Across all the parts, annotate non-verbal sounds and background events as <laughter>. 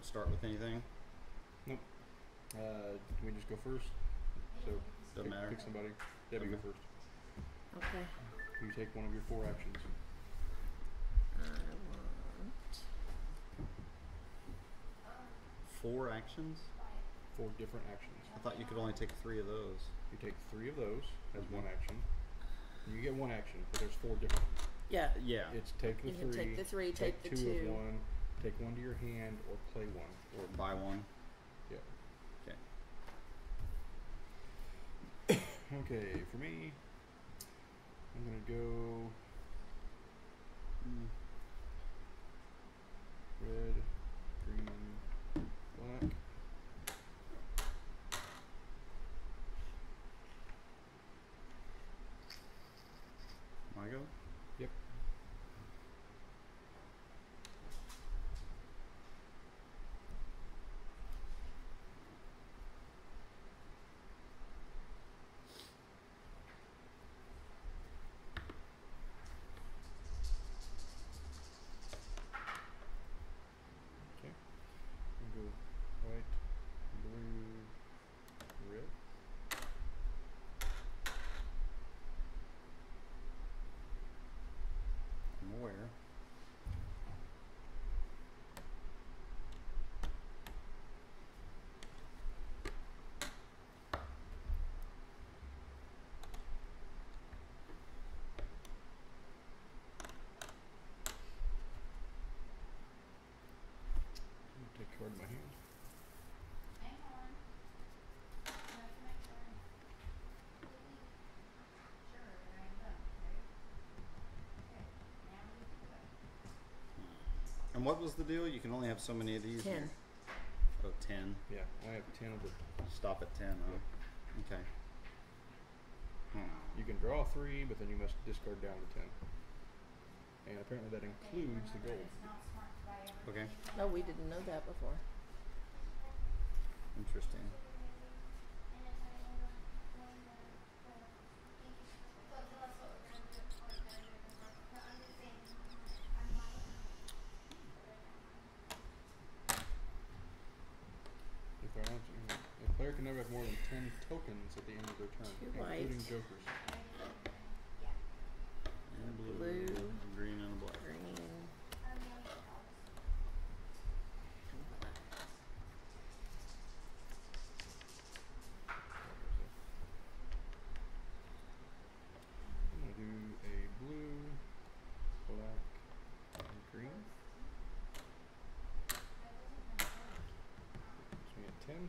don't start with anything. Nope. Uh, can we just go first? So Doesn't pick, matter. pick somebody. Debbie, go first. Okay. You take one of your four actions. I want. Four actions. Four different actions. I thought you could only take three of those. You take three of those as one Mhm. action. You get one action, but there's four different. Yeah. Yeah. It's take the You three. can take the three, take the two two. of one. Take one to your hand, or play one. or buy one. Yeah. Okay. Okay, for me, I'm gonna go Mm. red, green, black. I go. Yep. Okay. I'm gonna go white, blue, red. I'm aware. I'm gonna take a card in my hand. Hang on. I have to make sure. Sure, I am done, right? Okay, now we can go. And what was the deal? You can only have so many of these. Ten. Oh, ten. Yeah, I have ten of the. Stop at ten. Huh? Okay. Hmm. You can draw three, but then you must discard down to ten. And apparently that includes the gold. It's not smart to buy everything. Okay. No, we didn't know that before. Interesting. If I want to, a player can never have more than ten tokens at the end of their turn, Two including white. jokers. And blue, Blue. green, and black. Green. and black. I'm gonna do a blue, black, and green. Puts me at ten.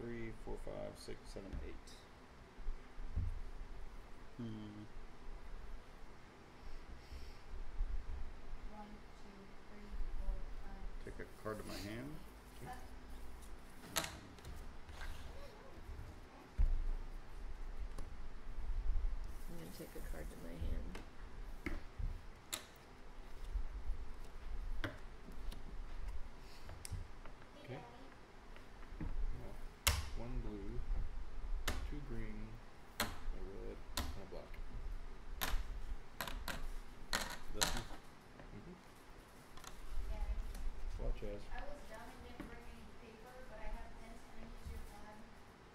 Three, four, five, six, seven, eight. Hmm. One, two, three, four, five. Take a card to my hand. I'm gonna take a card to my hand. Okay. Now, one blue, two green, a red, and a black. This one. Mm-hmm. Yeah, Watch as. I was dumb and didn't bring any paper, but I have pens. Can I use your pad?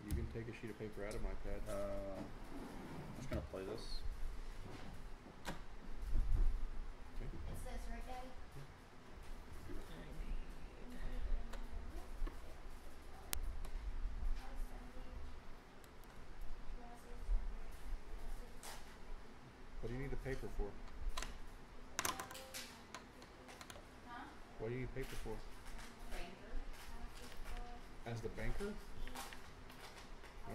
You can take a sheet of paper out of my pad. Uh, I'm just gonna play this. It's this, right, Daddy? What do you need the paper for? Huh? What do you need paper for? Banker. As the banker?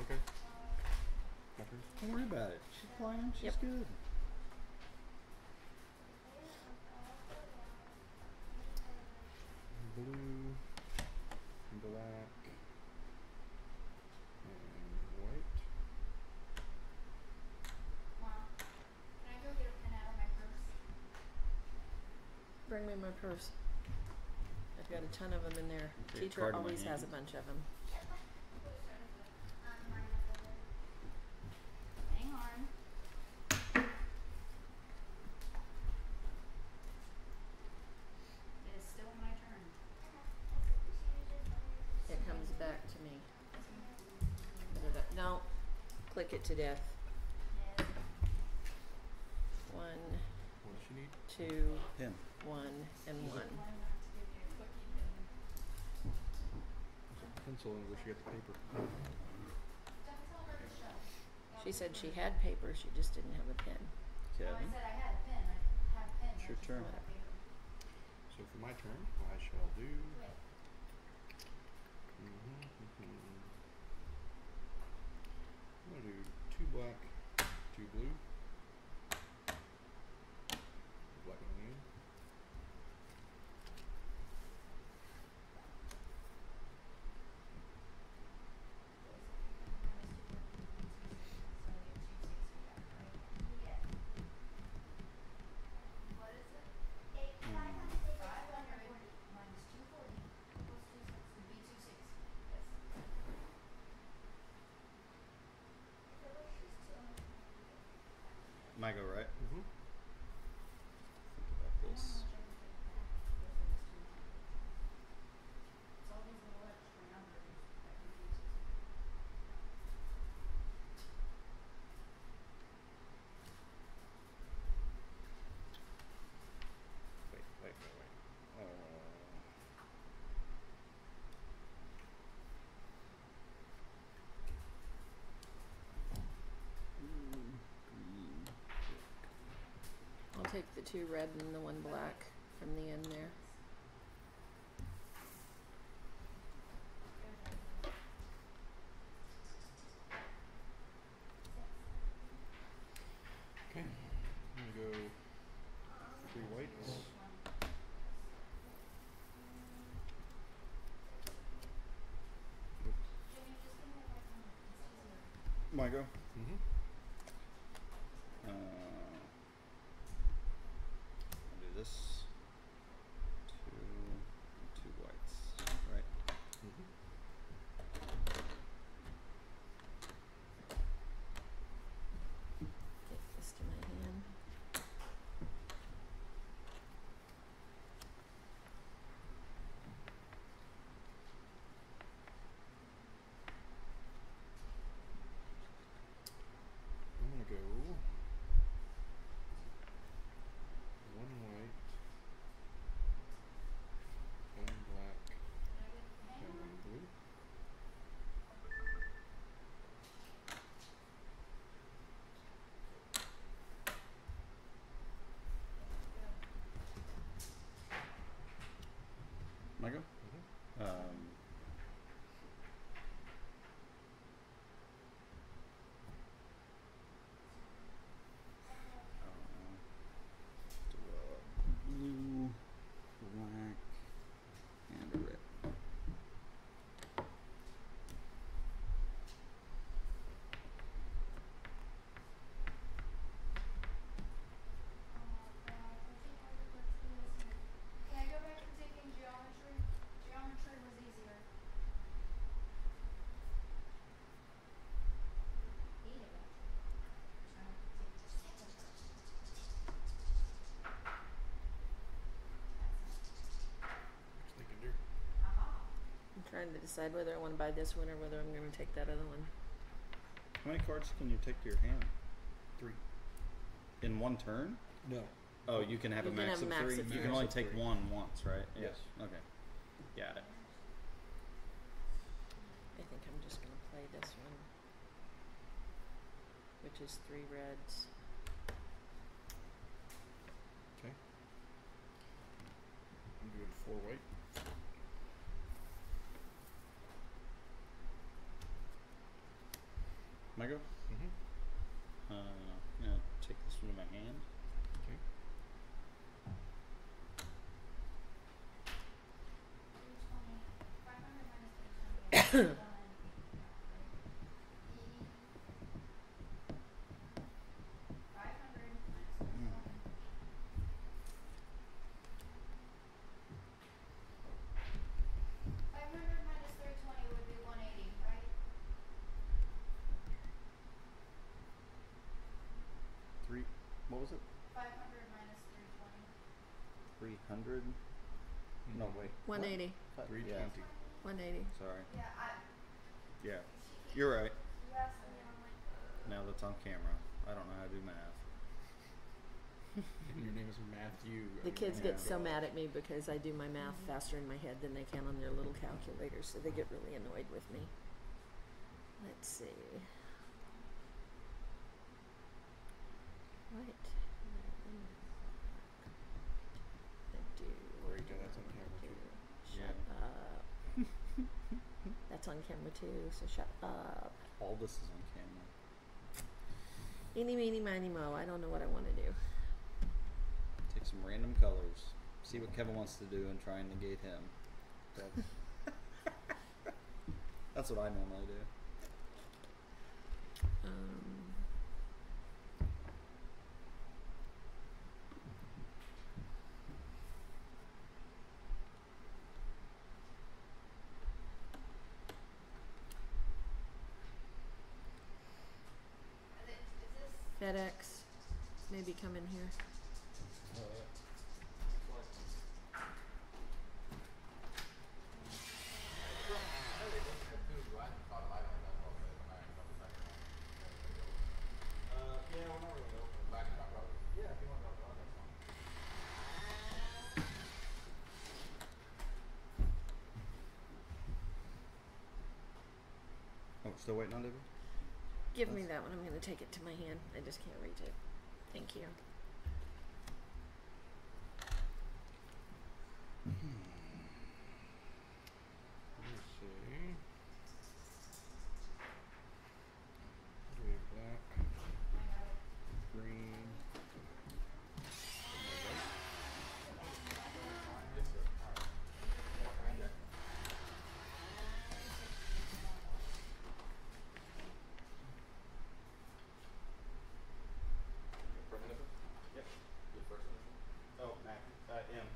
Okay. My. Don't worry about it. She's playing. She's Yep. good. Blue, black, and white. Mom, can I go get a pen out of my purse? Bring me my purse got a ton of them in there. Teacher always has a bunch of them. It comes back to me. No, click it to death. Pencil and where she got the paper. don't tell her to show. She said she had paper, she just didn't have a pen. No, I Kevin. said I had a pen, I have pens. It's your turn. don't have paper. So for my turn, I shall do. Mm-hmm, mm-hmm. I'm gonna do two black, two blue. Black and green. Yeah. What is it? Eight, five hundred, five hundred minus two forty equals two six, would be two sixty, yes. If it was just two hundred. My go, right? Mm-hmm. Think about this. It's all these little extra numbers that confuses me. Wait, wait, wait, wait. Uh, green, green. I'll take the two red and the one black from the end there. Okay. I'm gonna go three whites. Oops. Jimmy, trying to decide whether I want to buy this one or whether I'm going to take that other one. How many cards can you take to your hand Three. in one turn? No. Oh, you can have You a can max have of a max three. of You three. can only take one once, right? Yeah. Yes. Okay. Got it. I think I'm just going to play this one, which is three reds. Okay. I'm doing four white. My go. Mm-hmm. Uh, I'm gonna take this one to my hand. Okay. <coughs> <coughs> Three twenty. Five hundred minus three twenty. Eighty. Five hundred minus three twenty. Five hundred minus three twenty would be one eighty, right? Three. What was it? Five hundred minus three twenty. Three hundred. No, mm-hmm. wait. 180. Fi- Three yeah. twenty. 180. Sorry. Yeah, I, Yeah. she keeps, You're right. you asked me, I'm like, now that's on camera. I don't know how to do math. <laughs> And your name is Matthew. The kids get so mad at me because I do my math faster in my head than they can on their little calculators, so they get really annoyed with me. Let's see. What? I do. Great, yeah, that's on camera too. Shut up. That's on camera too, so shut up. All this is on camera. Eeny, meeny, miny, mo. I don't know what I want to do. Take some random colors. See what Kevin wants to do and try and negate him. That's <laughs> That's what I normally do. Um, Is it, is this, FedEx, maybe come in here. Oh, still waiting on Debbie? Give me that one. I'm going to take it to my hand. I just can't reach it. Thank you. Let's see. Do we have black, green. Oh, Mac. Uh, M.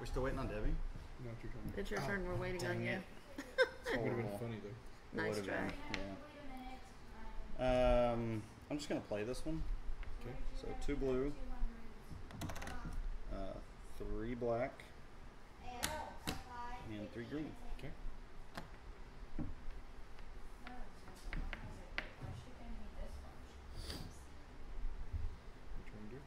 We're still waiting on Debbie? No, it's your turn. It's your turn. We're waiting on you. it. <laughs> Would have been funny though. It Nice would've try. been, wait a minute, yeah. Um, I'm just gonna play this one. Okay. So two blue, uh, three black, And and three green. Okay. What you want to do?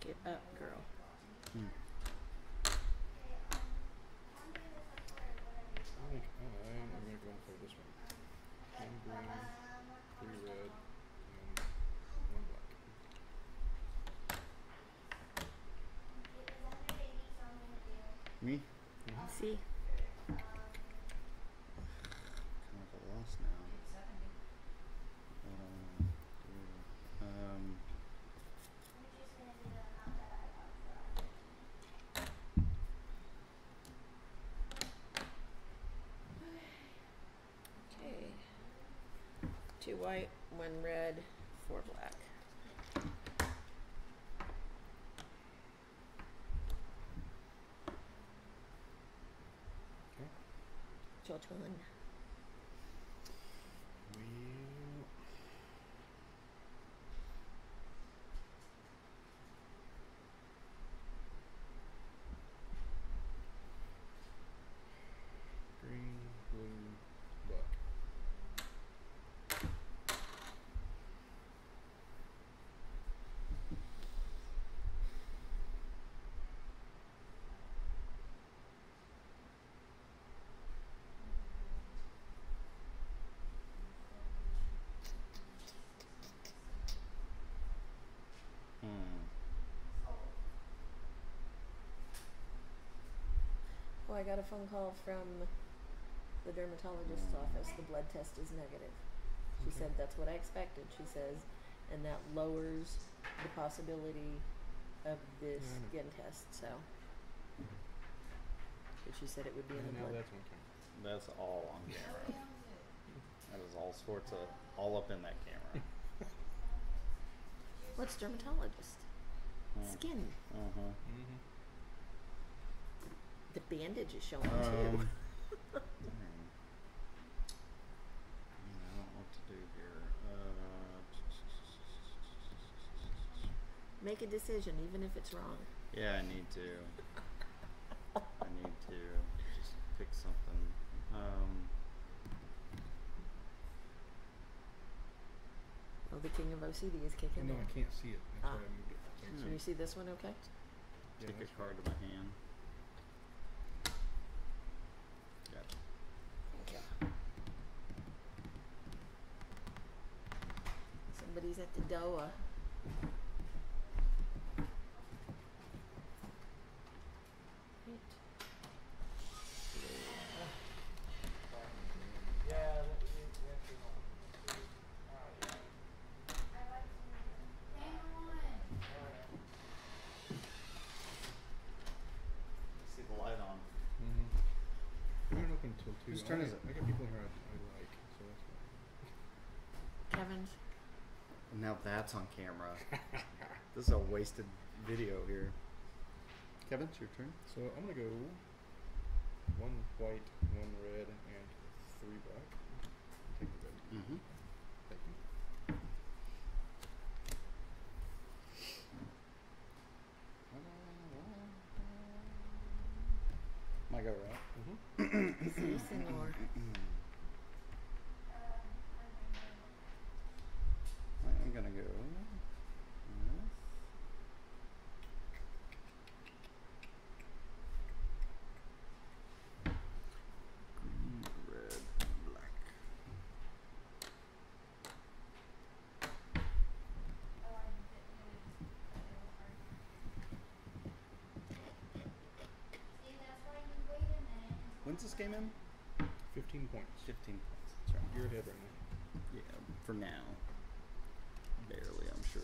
Pick it up, girl. Hmm. I think I am gonna go and play this one. One green, three red, and one black. Me? Mhm. See? Kind of at a loss now. What I wanna do. Um, Okay. Two white, one red, four black. Okay. Turn. We green, blue, black. hmm. Oh, I got a phone call from the dermatologist's office. The blood test is negative. She said that's what I expected. She says, and that lowers the possibility of this Yeah, skin test. So, but she said it would be in the blood. that's. That's all on camera. <laughs> That is all sorts of all up in that camera. <laughs> What's dermatologist? Hmm. Skin. Uh huh. Mm-hmm. The bandage is showing um, too. <laughs> <laughs> Make a decision, even if it's wrong. Yeah, I need to. <laughs> I need to just pick something. Um, well, the king of OCD is kicking. No, in. I can't see it. That's ah. why I moved it. Hmm. Can you see this one? Okay. Yeah, Take a card to my hand. Two. Whose I turn got- is it? I got people here I, I like, so that's why. Kevin's. Now that's on camera. <laughs> this is a wasted video here. Kevin, it's your turn. So I'm gonna go one white, one red, and three black. Take the red. Mm-hmm. Thank you. My go right. Mm-hmm. <coughs> Si, senor. <coughs> <coughs> I am gonna go. with Green, red, black. Oh, I did it. See, that's why you wait a minute. until When's this game in? Fifteen points. 15 points. That's right. You're ahead right now. Yeah, for now. Barely, I'm sure.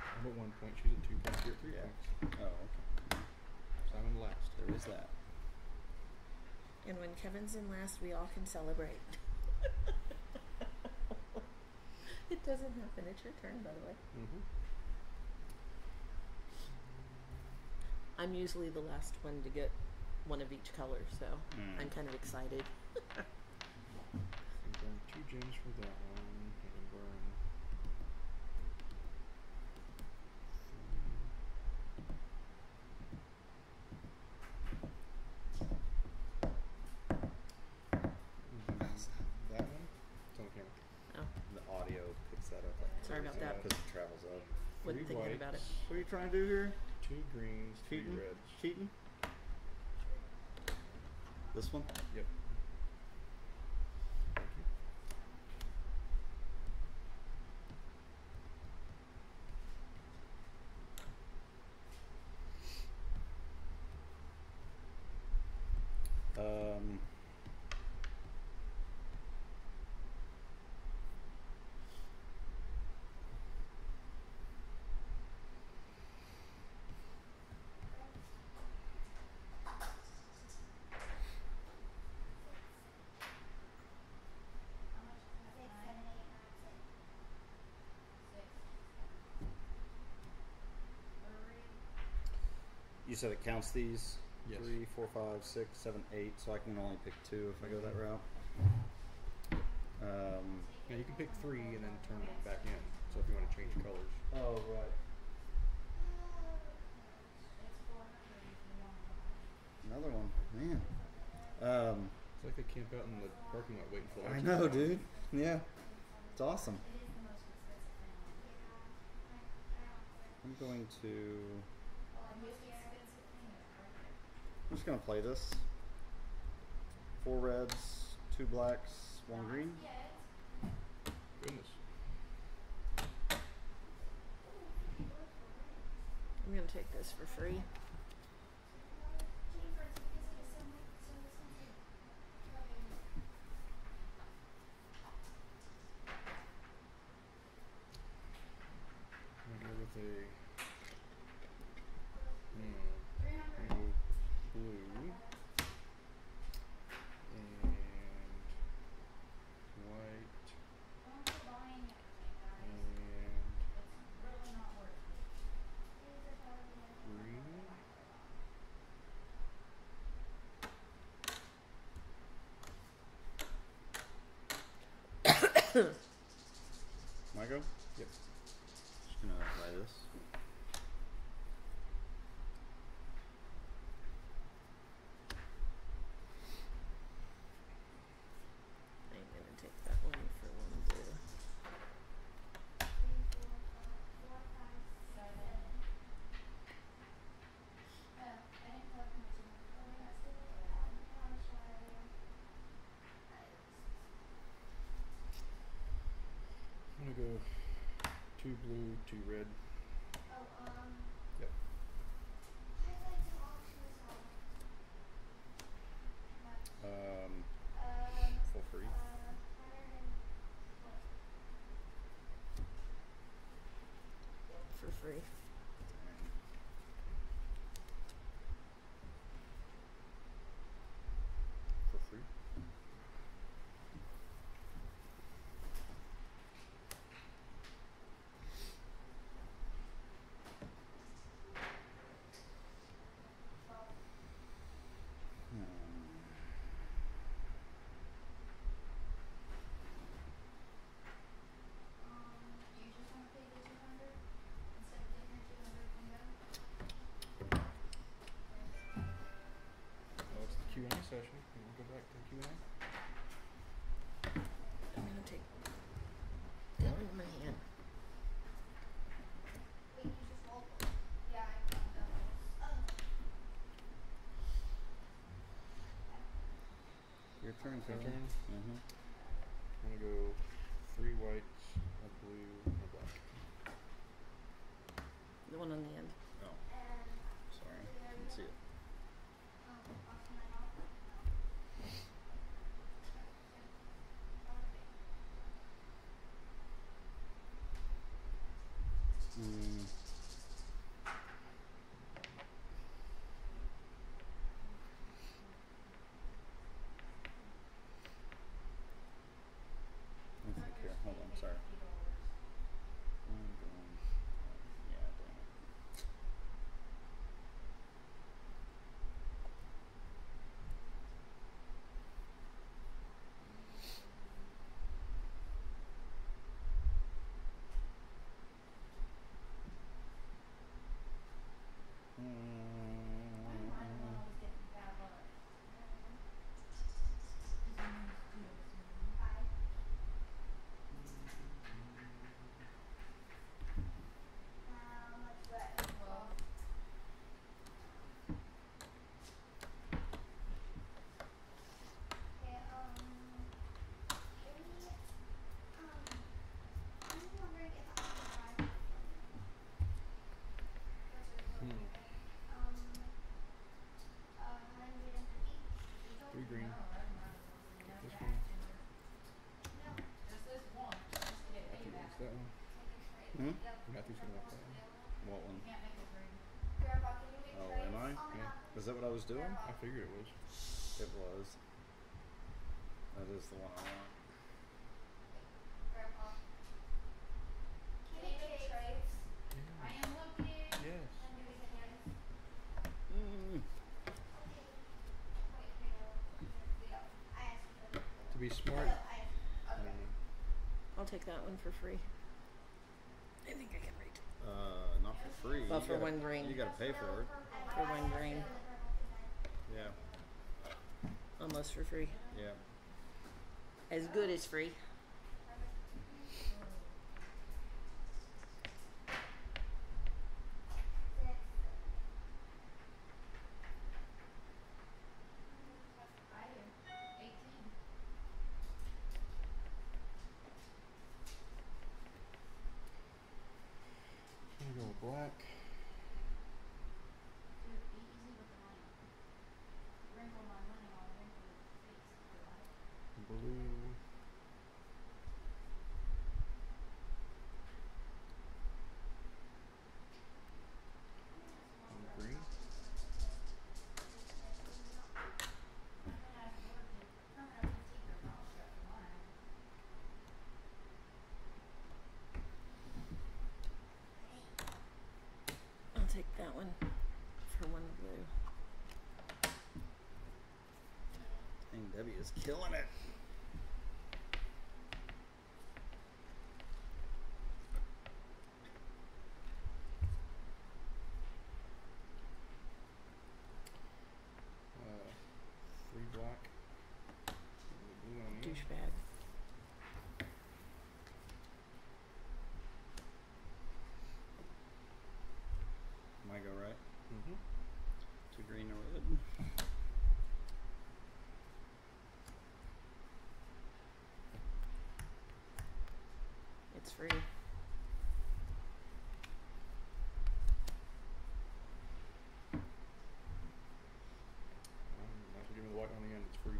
I'm at one point. She's at two points. You're at three Yeah. points. Oh, okay. So I'm in last. There is that. And when Kevin's in last, we all can celebrate. <laughs> it doesn't happen. It's your turn, by the way. Mm-hmm. I'm usually the last one to get one of each color, so Mm. I'm kind of excited. I'm burn two gems for that one. I can burn. Mm, That one? It's on camera. Oh, The audio picks that up. Sorry about that. Because it travels up. wasn't Three thinking about it. What are you trying to do here? Two greens, three Cheating? reds. Cheating? This one? Yep. Thank you. Um. How much is that? Six, Nine? seven, eight, nine, ten. Six. Three. You said it counts these? Yes. Three, four, five, six, seven, eight. So I can only pick two if I go that route. Um. Now you can pick three and then turn it back in. So if you want to change colors. Oh, right. It's four hundred if you want one. Another one. Man. Um. It's like they camp out in the parking lot waiting for I know, dude. Yeah. It's awesome. It is the most expensive thing on here. I'm going to. Oh, the most expensive thing is right there. I'm just gonna play this. Four reds, two blacks, one green. Goodness. I'm gonna take this for free. cheaper to visit so much, so expensive. I'm gonna go with a hmm, Three I'm hundred. gonna go blue and white Don't go buying everything, guys. and It's really not worth it. green. My blue to red. turn. My turn. Mm-hmm. I'm gonna go three whites, a blue, and a black. The one on the end. Oh, sorry, I didn't see it. Mm. that what I was doing? I figured it was. It was. That is the one I want. To be smart. I'll take that one for free. I think I can read. Uh, not for free. Well, for gotta, one green. You gotta pay for it. For one green almost for free. Yeah. As good as free. is killing it. Uh, Might go right? Mm-hmm. To green or red. Free. Um, might as well give me the white on the end. It's free.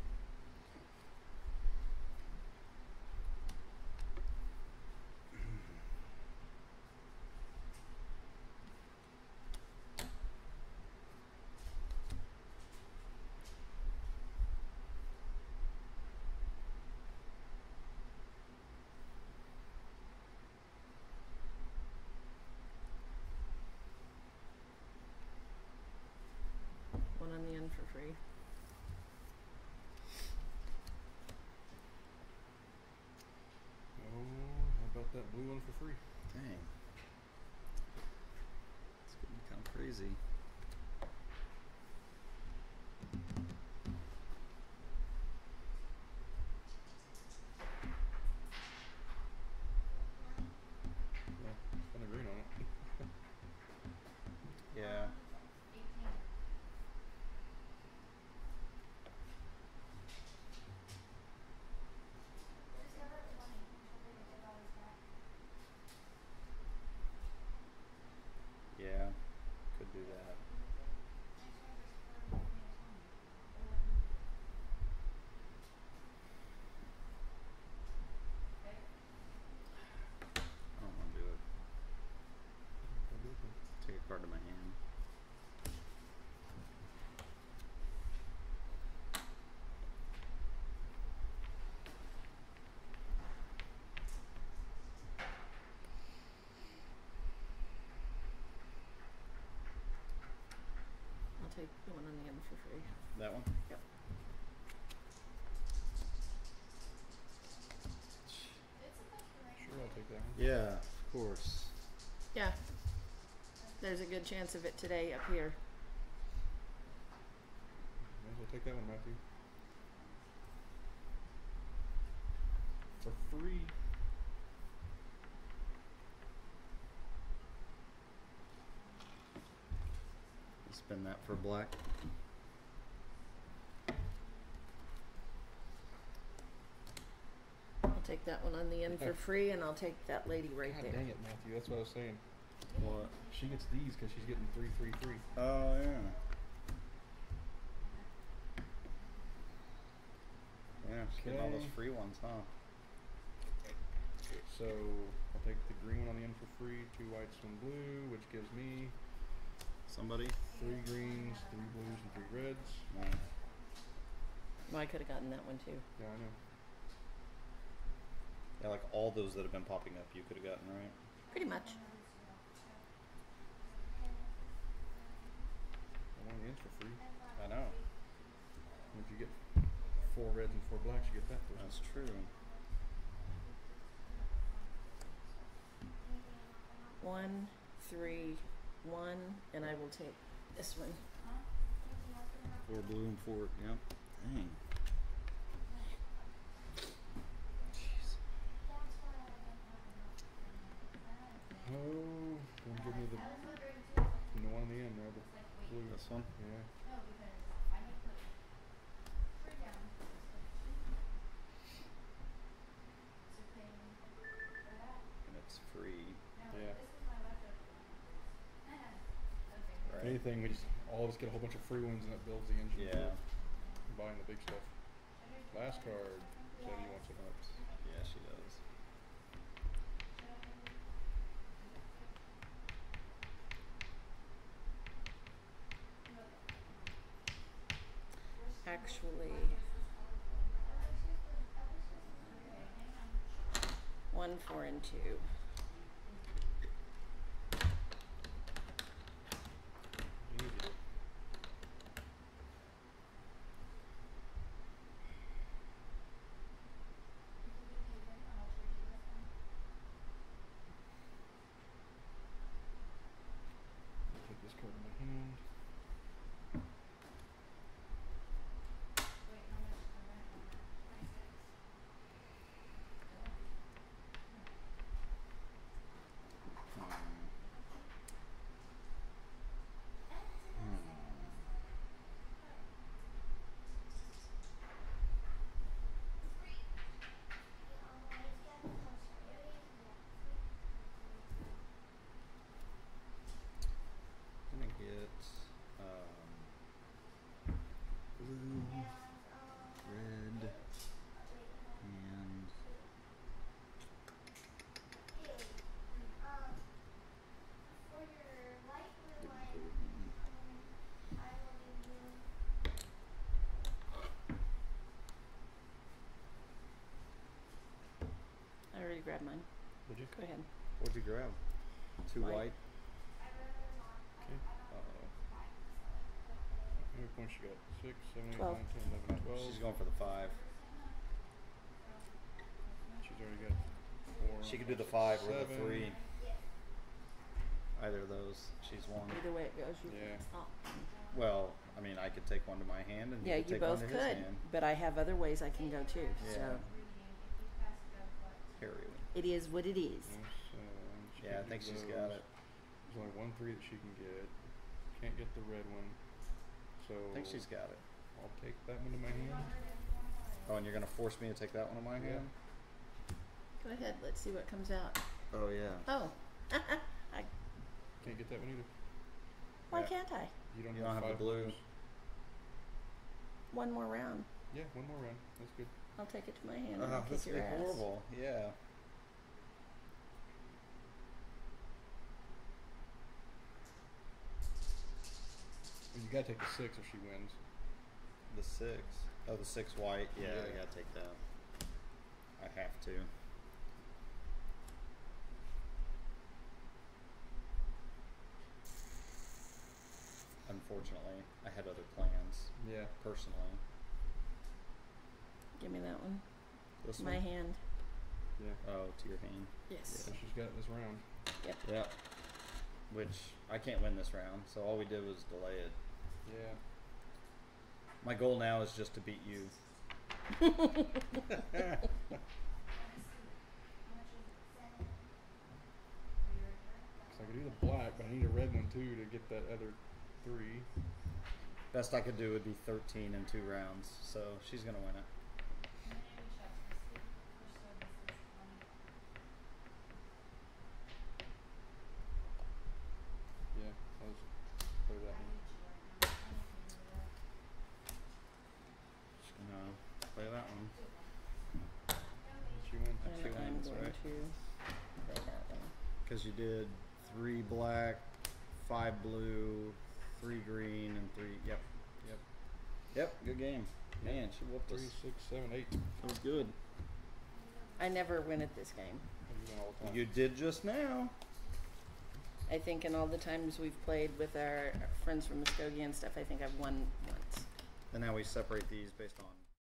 One on the end for free. Oh, how about that blue for free? Dang. It's getting kind of crazy. Yeah, spend a green on it. Yeah. Eighteen. Just give her the money, she'll bring it dollars back. Yeah. Could do that. Next one is for me and Tony. Eleven. Okay? I don't want to do it. I'll do it then. Take a card to my hand. I'll take the one on the end for free. That one? Yep. It's supposed to rain. Sure, I'll take that one. Yeah, of course. Yeah. There's a good chance of it today up here. Might as well take that one, Matthew. For free. Spin that for black. I'll take that one on the end for free, and I'll take that lady right God there. dang it, Matthew. That's what I was saying. What? She gets these because she's getting three, three, three. Oh yeah. Yeah, she's getting all those free ones, huh? So I'll take the green one on the end for free, two whites, one blue, which gives me Somebody? Three greens, three blues, and three reds. No. Well, I could have gotten that one too. Yeah, I know. Yeah, like all those that have been popping up, you could have gotten right. Pretty much. One on the ends for free. I know. And if you get four reds and four blacks, you get that person. That's true. One, three, one, and I will take this one. Four blue and four. Yep. Dang. Jeez. Oh, don't give me the, I was wondering too, it's the one on the end there, the blue. This one. Yeah. Oh, no, because I need to put three down. It's like two. To pay for that. And it's free. No, Yeah. this is my leftover one. Okay. If Right. Anything, we just all of us get a whole bunch of free ones and that builds the engine Yeah. for buying the big stuff. Last card. Jody wants it up. Yeah, she does. Actually, one, four, and two. Easy. Take this card in my hand. Wait, how much is the rent on that? Twenty-six. Hmm. Hmm. um, blue, red, and Um, for your light blue one, golden. um, I will give you. I already grabbed mine. Did you? Go ahead. What'd you grab? Two White. white. I really want. Okay. Uh oh. How many points you got? Six, seven, eight, Twelve. nine, ten, eleven, twelve. She's going for the five. She's already got four. She could do the five or the Seven. three. Either of those. She's one. Either way it goes, you Yeah. can. Oh. Well, I mean, I could take one to my hand, and Yeah, you could you take both one to could, his hand. but I have other ways I can go too. Yeah. So Harry. It is what it is. Yes, uh, Yeah, I can do think she's got it. There's only one three that she can get. Can't get the red one. So I think she's got it. I'll take that one to my hand. Oh, and you're gonna force me to take that one in my Yeah. hand? Go ahead. Let's see what comes out. Oh yeah. Oh, <laughs> I, Can't get that one either. why Yeah. can't I? You don't You have, don't have the blue. blues. One more round. Yeah, one more round. That's good. I'll take it to my hand Oh, I'll this would your be ass. horrible. Yeah. You gotta take the six if she wins. The six. Oh, the six white. Yeah, I gotta take that. I have to. Unfortunately, I had other plans Yeah. personally. Give me that one. This My one. hand. Yeah. Oh, to your hand. Yes. So she's got this round. Yep. Which I can't win this round, so all we did was delay it. Yeah. My goal now is just to beat you. <laughs> So I could do the black, but I need a red one too to get that other three. Best I could do would be 13 in two rounds, so she's gonna win it. Yeah. I'll just play that one. Just gonna play that one. She wins. And She I'm wins, going right? to play that one. Because you did three black, five blue, three green, and three. Yep. Yep. Yep. Good game. Man, she whooped us. Three, six, seven, eight. That was good. I never win at this game. You win all the time. You did just now. I think in all the times we've played with our friends from Muskogee and stuff, I think I've won once. And now we separate these based on